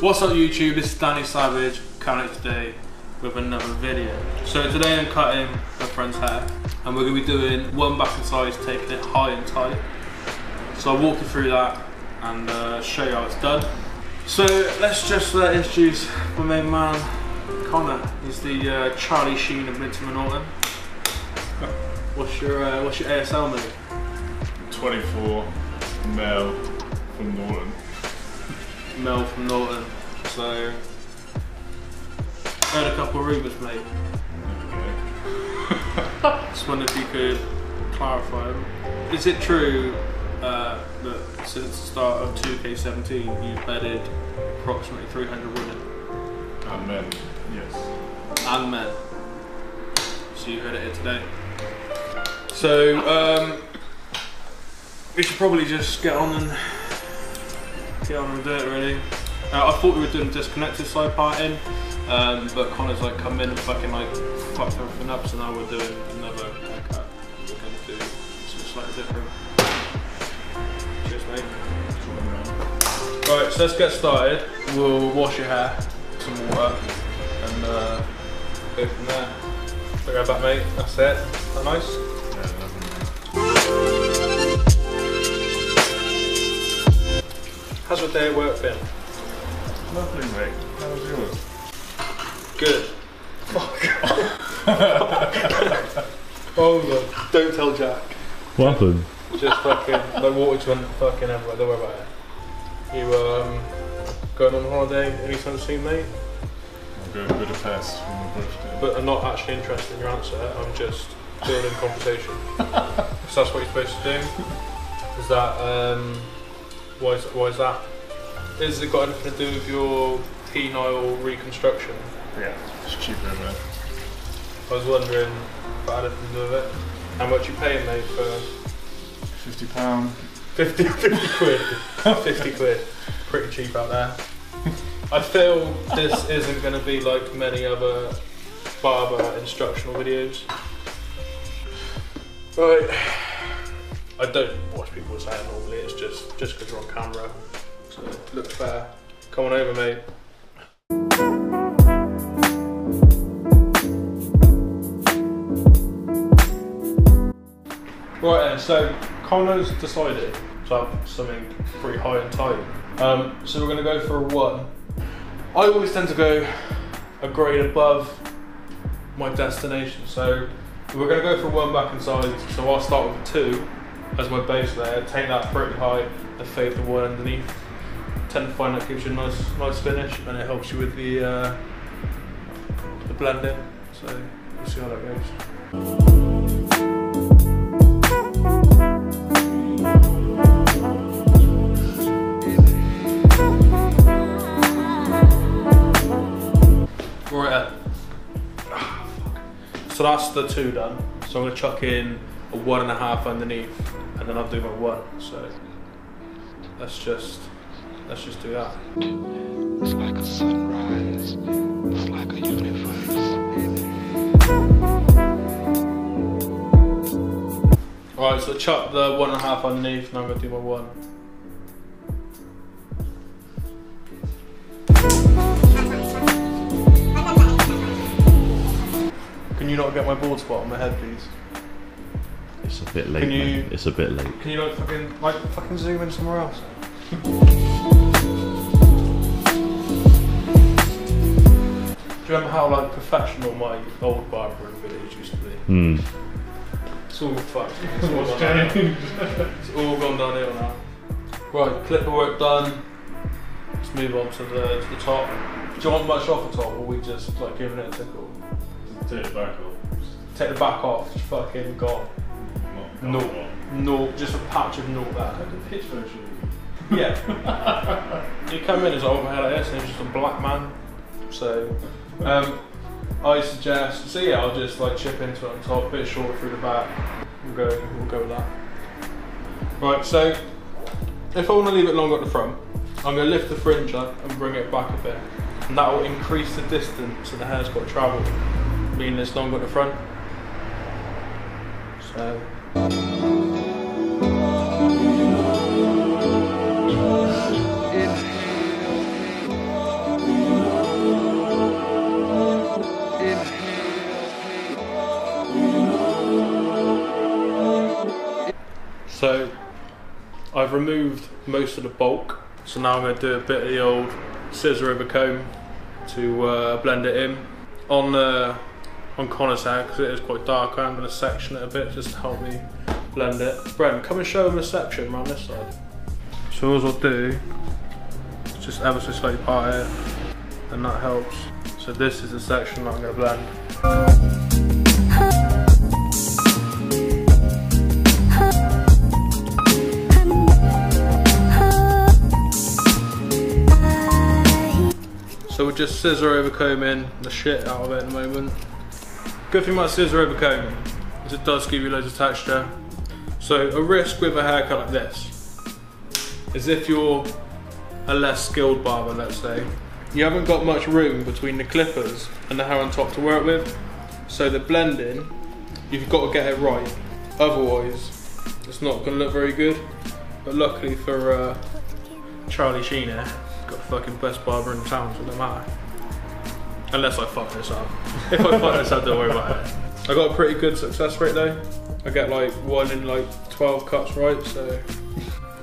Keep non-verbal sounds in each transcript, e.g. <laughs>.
What's up YouTube, this is Danny Savage, coming today with another video. So today I'm cutting my friend's hair and we're going to be doing one back and sides, taking it high and tight. So I'll walk you through that and uh, show you how it's done. So let's just uh, introduce my main man, Connor. He's the uh, Charlie Sheen of Midsomer Norton. What's your, uh, what's your ASL mate? 24 male from Norton. Mel from Norton. So, heard a couple of rumours, mate. Okay. <laughs> Just wonder if you could clarify them. Is it true uh, that since the start of 2K17 you've bedded approximately 300 women And men, yes. and men? So you heard it here today. So um, we should probably just get on and get on and do it really. Uh, I thought we were doing disconnected side parting, um, but Connor's like come in and fucking like fucked everything up, so now we're doing another haircut. We're gonna do something slightly different. Cheers mate. Right, so let's get started. We'll wash your hair, some water, and uh, go from there. So go mate, that's it. That nice? Day at work been? Lovely, mate. How was yours? Good. Fuck. <laughs> oh god. Don't tell Jack. What happened? Just fucking, my water just went fucking everywhere, don't worry about it. You um, going on holiday anytime soon, mate? I'm going to Budapest for my birthday. But I'm not actually interested in your answer, I'm just building conversation. <laughs> so that's what you're supposed to do? Is that, um, why is, why is that? Is it got anything to do with your penile reconstruction? yeah, it's cheaper, man. I was wondering if that had anything to do with it. How much you paying, mate, for 50 pound. 50, 50 quid? 50 quid. Pretty cheap out there. I feel this isn't going to be like many other barber instructional videos. Right. I don't watch people's hair normally, it's just just because we're on camera. So it looks fair. Come on over, mate. Right then, so Connor's decided to have something pretty high and tight. Um, so we're going to go for a one. I always tend to go a grade above my destination. So we're going to go for a one back and. So I'll start with a two as my base layer, take that pretty high and fade the one underneath. Tend to find that gives you a nice, nice finish and it helps you with the, uh, the blending. So we'll see how that goes. Right. uh. So that's the two done. So I'm gonna chuck in a one and a half underneath, and then I'll do my one. So let's just let's just do that. It's like a sunrise. It's like a universe. Alright, so chuck the one and a half underneath, and I'm gonna do my one. Can you not get my bald spot on my head, please? It's a bit late. Can you- mate. It's a bit late. Can you like fucking like fucking zoom in somewhere else? Do you remember how like professional my old barbering videos used to be? Hmm. It's all fucked. It's all gone downhill. It's all gone downhill now. Right, clipper work done. Let's move on to the to the top. Do you want much off the top, or we just like giving it a tickle? Take it back off. Take the back off. It's fucking gone. No, no, just a patch of no there. Like a pitch version. Yeah. <laughs> you come in as over my head like this, and it's just a black man. So, um, I suggest. So yeah, I'll just like chip into it on top, bit shorter through the back. We'll go. We'll go with that. Right. So, if I want to leave it longer at the front, I'm going to lift the fringe up and bring it back a bit, and that will increase the distance that the hair's got to travel, meaning it's longer at the front. So I've removed most of the bulk. So now I'm going to do a bit of the old scissor over comb to uh, blend it in. On uh, on Connor's hair, because it is quite dark, I'm going to section it a bit just to help me blend it. Brent, come and show him the section around this side. So all I'll do just ever so slightly part it, and that helps. So this is the section that I'm going to blend. So we're just scissor over combing the shit out of it at the moment. Good thing about scissor over is it does give you loads of texture. So a risk with a haircut like this is if you're a less skilled barber, let's say, you haven't got much room between the clippers and the hair on top to work with. So the blending, you've got to get it right. Otherwise, it's not going to look very good. But luckily for uh, Charlie Sheen here, fucking best barber in town, so don't matter. Unless I fuck this up. <laughs> If I fuck this up, don't worry about it. I got a pretty good success rate though. I get like one in like 12 cuts right, so.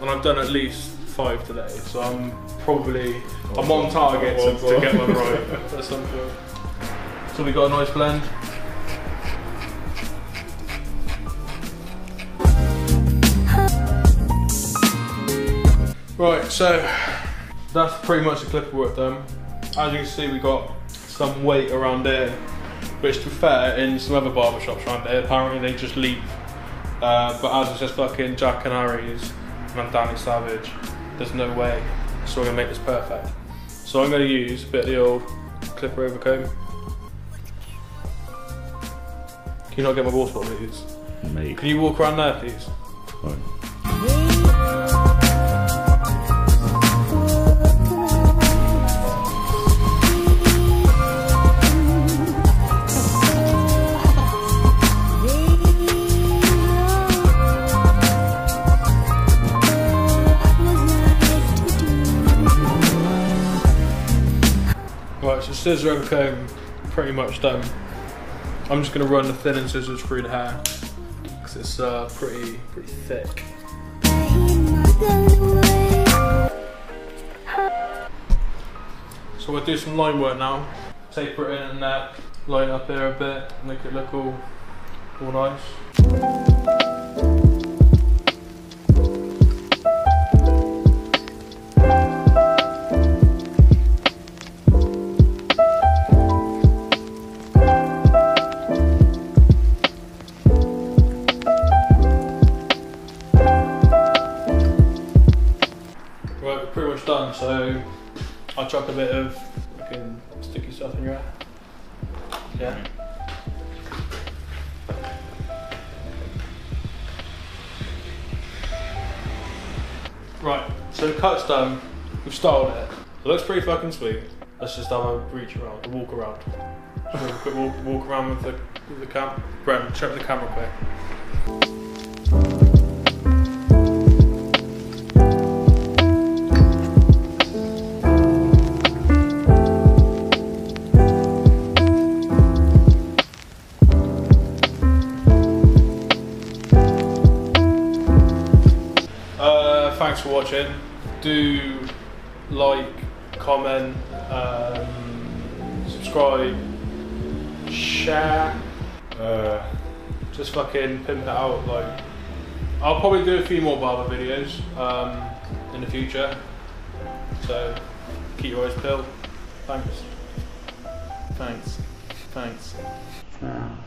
And I've done at least five today, so I'm probably, oh, I'm on target oh, to, to get one right <laughs> at some point. So we got a nice blend. Right, so that's pretty much the clipper work done. As you can see, we got some weight around there, which to be fair, in some other barber shops around there, apparently they just leave. Uh, but as it's just fucking Jack and Harry's and I'm Danny Savage, there's no way. So we're gonna make this perfect. So I'm gonna use a bit of the old clipper over comb. Can you not get my water bottle, please? Mate. Can you walk around there, please? Right, scissor comb, pretty much done. I'm just gonna run the thinning scissors through the hair because it's uh, pretty pretty thick. So we'll do some line work now. Taper it in the neck, line up here a bit, make it look all all nice. A bit of fucking sticky stuff in your hair. Yeah. Right, so the cut's done. We've styled it. It looks pretty fucking sweet. Let's just have a reach around, a walk around. Just a quick walk, walk around with the with the cam. Brent, check the camera quick. Thanks for watching. Do like, comment, um, subscribe, share. Uh, Just fucking pimp it out. Like, I'll probably do a few more barber videos um, in the future. So keep your eyes peeled. Thanks. thanks. Thanks. Ah.